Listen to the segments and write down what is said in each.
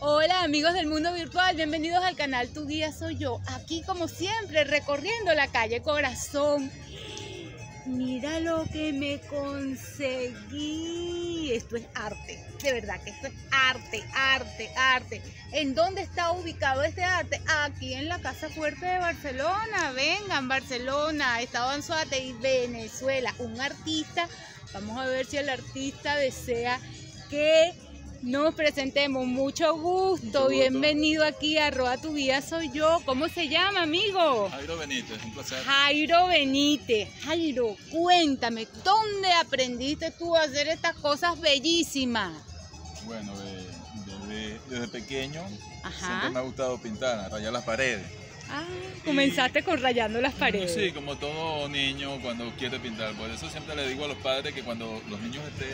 Hola amigos del mundo virtual, bienvenidos al canal Tu Guía Soy Yo. Aquí como siempre recorriendo la calle Corazón. Mira lo que me conseguí. Esto es arte, de verdad que esto es arte, arte, arte. ¿En dónde está ubicado este arte? Aquí en la Casa Fuerte de Barcelona. Vengan, Barcelona, Estado Anzuate y Venezuela. Un artista, vamos a ver si el artista desea que nos presentemos. Mucho gusto. gusto. Bienvenido aquí a Roa Tu Vida Soy Yo. ¿Cómo se llama, amigo? Jairo Benítez, un placer. Jairo Benítez. Jairo, cuéntame, ¿dónde aprendiste tú a hacer estas cosas bellísimas? Bueno, de- desde, desde pequeño Ajá. siempre me ha gustado pintar, rayar las paredes. Ah, comenzaste con rayando las paredes. Sí, como todo niño cuando quiere pintar. Por eso siempre le digo a los padres que cuando los niños estén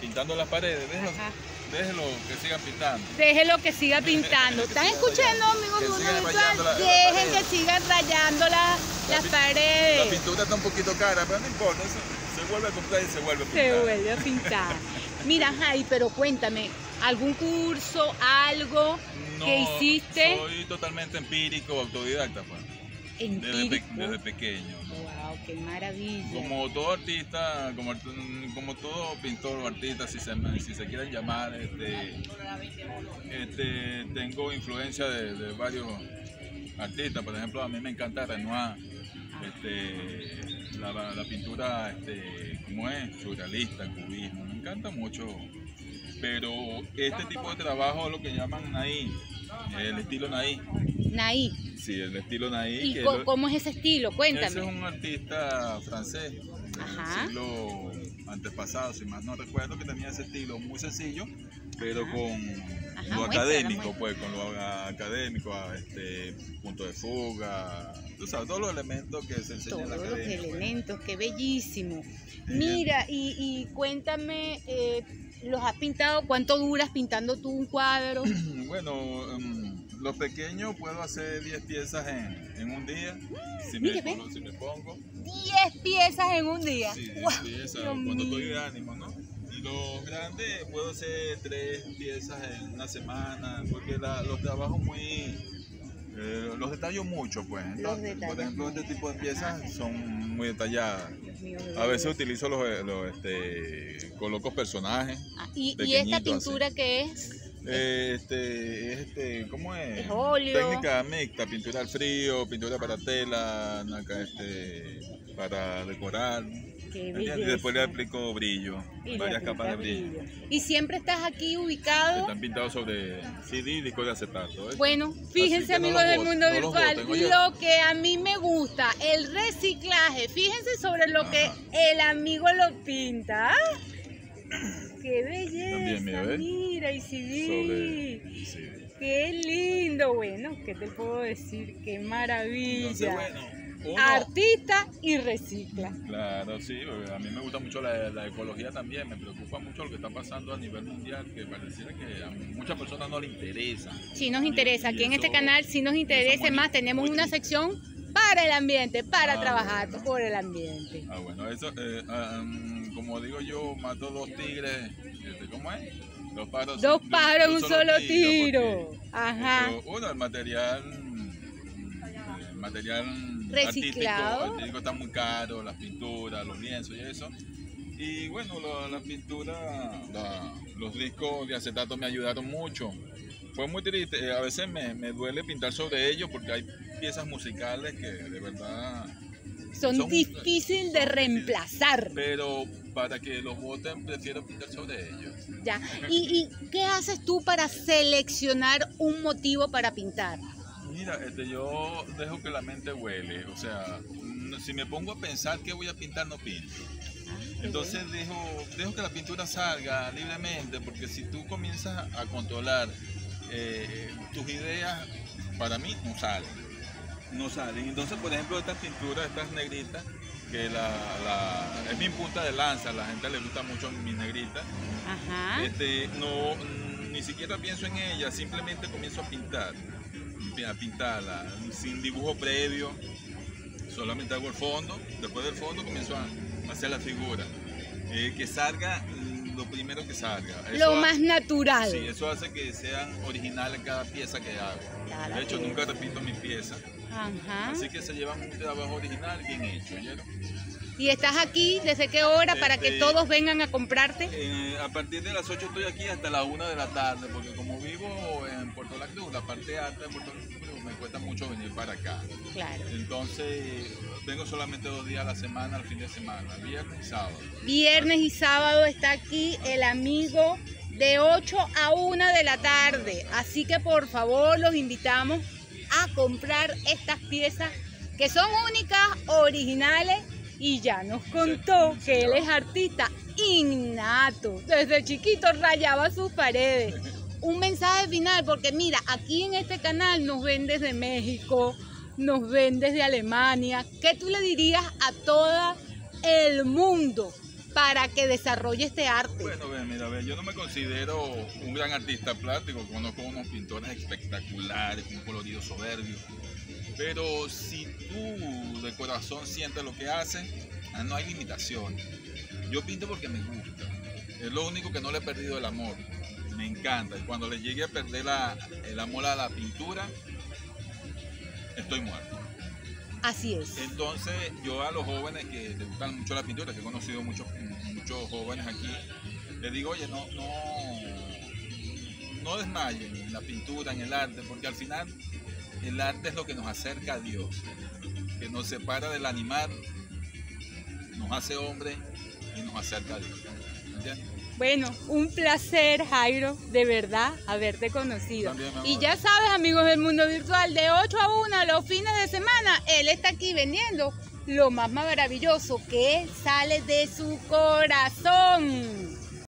pintando las paredes, déjenlos, Ajá. déjenlos que sigan pintando. Déjelo que siga pintando. Que ¿Están siga escuchando, amigos la- la Dejen que sigan rayando la- La las pi- La paredes. pintura está un poquito cara, pero no importa, se, se vuelve a comprar y se vuelve a pintar. Se vuelve a pintar. Mira, Jai, pero cuéntame, ¿algún curso, algo No, que hiciste? Soy totalmente empírico, autodidacta, pues, desde, pe- Empírico. desde pequeño. Wow, qué maravilla. Como todo artista, como, todo pintor o artista, si se, si se quieren llamar, este, este, tengo influencia de, de varios artistas. Por ejemplo, a mí me encanta Renoir, este, la, la pintura, este, como es, surrealista, cubismo, me encanta mucho. Pero este tipo de trabajo lo que llaman naí, el estilo naí. Naí. Sí, el estilo naí. ¿Y que co- lo- cómo es ese estilo? ese Cuéntame. es un artista francés del Ajá. siglo antepasado, si más no recuerdo, que tenía ese estilo muy sencillo, pero Ajá. con Ajá, lo académico, pues, con lo académico, a este punto de fuga, tú sabes, todos los elementos que se enseñan en la Todos los academia. pues. elementos, qué bellísimo. Mira, y, y cuéntame, eh, ¿los has pintado? ¿Cuánto duras pintando tú un cuadro? Bueno, em, los pequeños puedo hacer 10 piezas en, en un día, si me, pongo, si me pongo. 10 piezas en un día. Sí, cuando estoy de ánimo, ¿no? Y los grandes puedo hacer tres piezas en una semana, porque la- los trabajo muy... eh, los detallo mucho, pues. Entonces, por ejemplo, este tipo de piezas son muy detalladas. A veces utilizo los, eh, los, este, coloco personajes. Ah, ¿Y, y esta pintura qué es? Eh, este, es este, ¿cómo es? Es óleo. Técnica mixta, pintura al frío, pintura para tela, naca- este, para decorar. Y después le aplico brillo, Y varias capas de brillo. ¿Y siempre estás aquí ubicado? Están pintados sobre CD disco de acetato. ¿eh? Bueno, fíjense no amigos del mundo no virtual, lo que a mí me gusta, el reciclaje, fíjense sobre lo que el amigo lo pinta. ¡Qué belleza! Mira, y si vi. CD. ¡Qué lindo! Bueno, ¿qué te puedo decir? ¡Qué maravilla! Entonces, bueno, uno, Artista y recicla. Claro, sí, a mí me gusta mucho la, la ecología también, me preocupa mucho lo que está pasando a nivel mundial, que pareciera que a muchas personas no le interesa. Si nos interesa, Y aquí en este canal, si nos interesa más, tenemos una sección para el ambiente, para Ah, trabajar bueno. por el ambiente. Ah, bueno, eso, eh, mm, como digo yo, mato dos tigres, este, ¿cómo es? Dos pájaros, Dos de pájaros en un solo tiro. Ajá. Uno, el material, el material Reciclado. Artístico, artístico está muy caro, las pinturas, los lienzos y eso. Y bueno, la, la pintura, la- los discos de acetato me ayudaron mucho. Fue muy triste, a veces me, me duele pintar sobre ellos porque hay piezas musicales que de verdad Son son- difíciles de reemplazar. pero para que los voten prefiero pintar sobre ellos. Ya. ¿Y, y qué haces tú para seleccionar un motivo para pintar? Mira, este, yo dejo que la mente huele, o sea, mm, si me pongo a pensar qué voy a pintar, no pinto. Entonces dejo, dejo que la pintura salga libremente, porque si tú comienzas a controlar eh, tus ideas, para mí no salen. No salen. Entonces, por ejemplo, estas pinturas, estas negritas, que la, la- es mi punta de lanza, la gente le gusta mucho mi negrita, Ajá. este, no, mm, ni siquiera pienso en ella, simplemente comienzo a pintar, a pintarla, sin dibujo previo, solamente hago el fondo, después del fondo comienzo a hacer la figura, Eh, que salga mm, lo primero que salga. lo Eso más natural. Sí, eso hace que sean originales cada pieza que hago. De hecho, nunca repito mis piezas. Ajá. Así que se llevan un trabajo original bien hecho, ¿oyeron? Y estás aquí, ¿desde qué hora? Para que Desde- todos vengan a comprarte. Eh, a partir de las 8 estoy aquí hasta la 1 de la tarde, porque como vivo en Puerto La Cruz, la parte alta de Puerto La Cruz, me cuesta mucho venir para acá. Claro. Entonces, vengo solamente dos días a la semana, al fin de semana, viernes y sábado. Viernes y sábado está aquí el amigo de 8 a 1 de la tarde. Así que por favor los invitamos a comprar estas piezas que son únicas, originales y ya nos contó que él es artista innato. Desde chiquito rayaba sus paredes. Un mensaje final, porque mira, aquí en este canal nos ven desde México, nos ven desde Alemania. ¿Qué tú le dirías a todo el mundo para que desarrolle este arte? Bueno, ve, mira, ve, yo no me considero un gran artista plástico, conozco unos pintores espectaculares, un colorido soberbio, pero si tú de corazón sientes lo que haces, ah, no hay limitaciones. Yo pinto porque me gusta, es lo único que no le he perdido el amor, me encanta, y cuando le llegue a perder el amor a la pintura, estoy muerto. Así es. Entonces, yo a los jóvenes que les gustan mucho la pintura, que he conocido muchos, muchos jóvenes aquí, les digo, oye, no, no, no desmayen en la pintura, en el arte, porque al final el arte es lo que nos acerca a Dios, que nos separa del animal, nos hace hombre y nos acerca a Dios. ¿Entiendes? Bueno, un placer, Jairo, de verdad, haberte conocido. También. Y ya sabes, amigos del mundo virtual, de 8 a 1 los fines de semana, él está aquí vendiendo lo más maravilloso que sale de su corazón.